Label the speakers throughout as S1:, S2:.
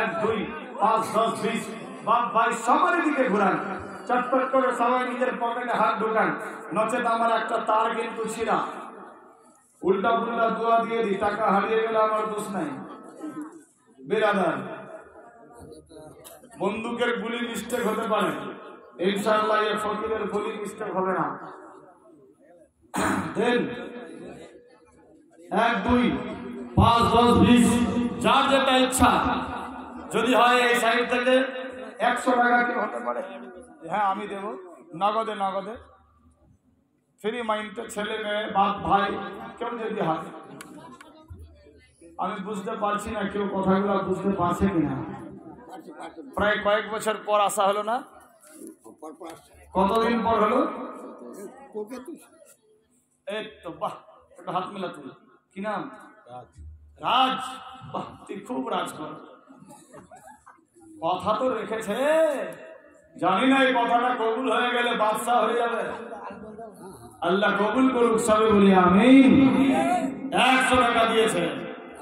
S1: এক, দুই বাপ, ভাই দিকে চটপট করে নিজের হাত ঢুকান। নচেত আমার একটা তার কিন্তু উল্টা দোয়া দিয়ে টাকা হারিয়ে গেলে আমার দোষ নাই। বন্দুকের গুলি মিস্টেক হতে পারে। ইনশাআল্লাহ ফকিরের গুলি মিস্টেক হবে না। এক, দুই, পাঁচ, দশ, বিশ যার যেটা ইচ্ছা। যদি হয় এই সাইড থেকে একশো টাকা কি হতে পারে? হ্যাঁ আমি দেব। নগদে নগদে। ফ্রি মাইন্ডে ছেলে মেয়ে বাপ ভাই কেউ যদি হয়। আমি বুঝতে পারছি না কেউ কথাগুলো বুঝতে পারছে কিনা। প্রায় কয়েক বছর পর আসা হলো না? কতদিন পর হলো? এই তো বাহ হাত মেলা তুই কি নাম? রাজ বাহ তুই খুব রাজ কর কথা তো রেখেছে। জানি না এই কথাটা কবুল হয়ে গেলে বাদশাহ হয়ে যাবে। আল্লাহ কবুল করুক, সবে বলি আমি একশো টাকা দিয়েছে।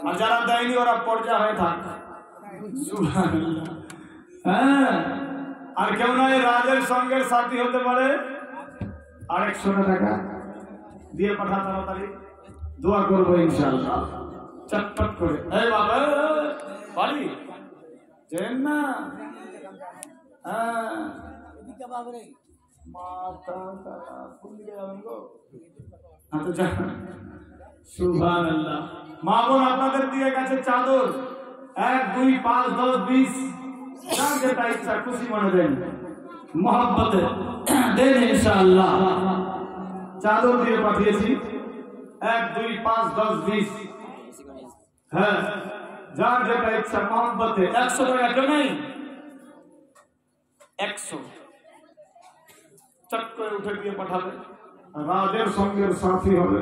S1: আর যারা দেয়নি, ওরা পর্যা হয়ে থাক। হ্যাঁ আর কেউ নয় রাজের সঙ্গে সাথী হতে পারে। আরেকশো টাকা। দিয়ে পাঠা তাড়াতাড়ি। দোয়া করব ইনশাল্লাহ চটপট করে। এই বাবা বাড়ি? চেন না? হ্যাঁ। মাথা টাকা ফুল গো? হ্যাঁ তো যান সুবহানাল্লাহ। মা বোন আপনাদের দিয়ে গেছে চাদর। এক দুই পাঁচ দশ বিশ। যার যেটা ইচ্ছা খুশি মনে দেন। মোহাম্মতে দেন ইনশাআল্লাহ। চাদর দিয়ে পাঠিয়েছি। এক দুই পাঁচ দশ বিশ। হ্যাঁ যার যেটা ইচ্ছা মোহাম্মতে একশো টাকা কেউ একশো। চট করে উঠে দিয়ে পাঠাবে। রাজের সঙ্গে সাথী হবে।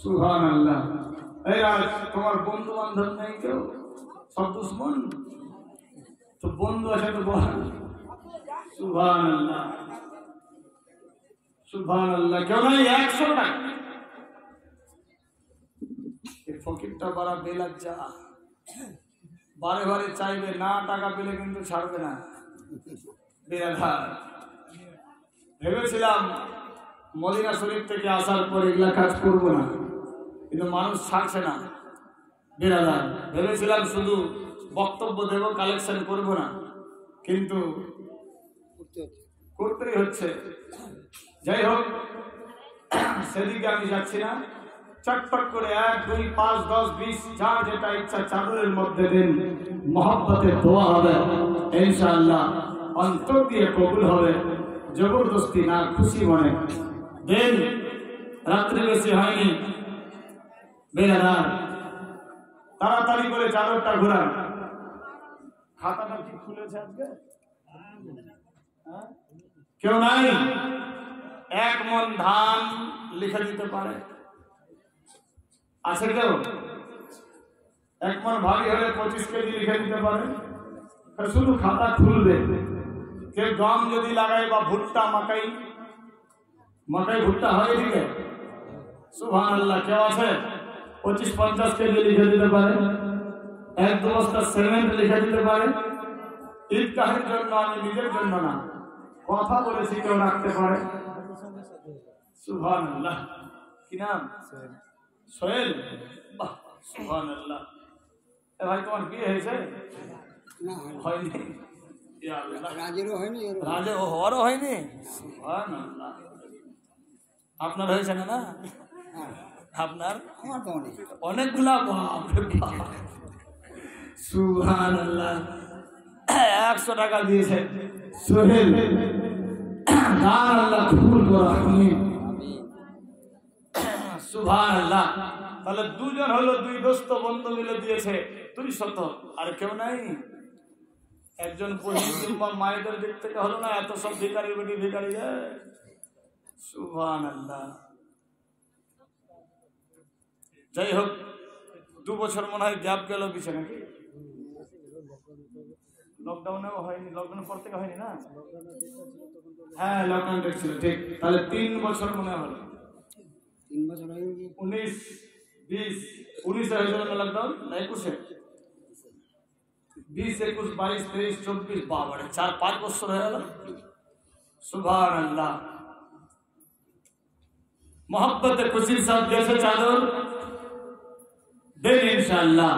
S1: সুহান আল্লাহ এই রাজ তোমার বন্ধু বান্ধব নেই কেউ? সব দুশ্মন? তো বন্ধু আছে তো বল। সুহান আল্লাহ সুহান আল্লাহ কেউ নাই? একশো টাকা। ফকিরটা বাড়া বেলাজ্জা বারে বারে চাইবে, না টাকা পেলে কিন্তু ছাড়বে না। ভেবেছিলাম মদিনা শরীফ থেকে আসার পর এগুলা কাজ করব না, কিন্তু মানুষ ছাড়ছে না। বেরাদার ভেবেছিলাম শুধু বক্তব্য দেব কালেকশন করব না, কিন্তু করতেই হচ্ছে। যাই হোক, সেদিকে আমি যাচ্ছি না। চটপট করে এক, দুই, পাঁচ, দশ, বিশ, যার যেটা ইচ্ছা চাদরের মধ্যে দিন। মহব্বতে দোয়া হবে, ইনশাআল্লাহ। অন্তর দিয়ে কবুল হবে, জবরদস্তি না, খুশি মনে। দেন রাত্রি বেশি হয়নি। বেড়াদার তাড়াতাড়ি করে চাদরটা ঘোরান। খাতাটা কি খুলেছে আজকে? হ্যাঁ? কেউ নাই? এক মন ধান লিখে দিতে পারে। আছে কেউ এক মন ভারী হলে পঁচিশ কেজি লিখে দিতে পারে আর শুধু খাতা খুলবে। কেউ গম যদি লাগাই বা ভুট্টা, মাকাই মাকাই ভুট্টা হয় এদিকে? সুভান আল্লাহ কেউ আছে পঁচিশ, পঞ্চাশ কেজি লিখে দিতে পারে এক দু বস্তা সিমেন্ট লিখে দিতে পারে ঈদগাহের জন্য আমি নিজের জন্য না, কথা বলেছি কেউ রাখতে পারে। সুভান আল্লাহ কি নাম? সোহেল বাহ আল্লাহ ভাই তোমার বিয়ে হয়েছে?
S2: না
S1: হয়নি?
S2: রাজেরও হয়নি।
S1: হওয়ারও। আপনার হয়েছে না না?
S2: হ্যাঁ,
S1: আপনার?
S2: আমার তো অনেক।
S1: অনেকগুলা বাপ। সুবহানাল্লাহ। একশো টাকা দিয়েছে। সোহেল আল্লাহ কবুল আমিন সুবহানাল্লাহ। তাহলে দুজন হলো দুই দোস্ত, বন্ধু মিলে দিয়েছে। দুই শত আর কেউ নাই? একজন বা মায়েদের দিক থেকে হলো না, এত সব ভিকারি বেটি ভিকারি যায় সুভান আল্লাহ যাই হোক, দু বছর মনে হয় গ্যাপ গেল পিছে নাকি? লকডাউনেও হয়নি লকডাউনের পর থেকে হয়নি না? হ্যাঁ লকডাউন ছিল, ঠিক। তাহলে তিন বছর মনে হলো।
S2: তিন বছর হয়ে গেছে
S1: উনিশ বিশ উনিশে হয়েছিল না লকডাউন না একুশে বিশ একুশ বাইশ তেইশ চব্বিশ বাবারে চার পাঁচ বছর হয়ে গেল সুভান আল্লাহ মোহাম্মত খুশির সাথ দিয়েছে চাদর দেন ইনশাআল্লাহ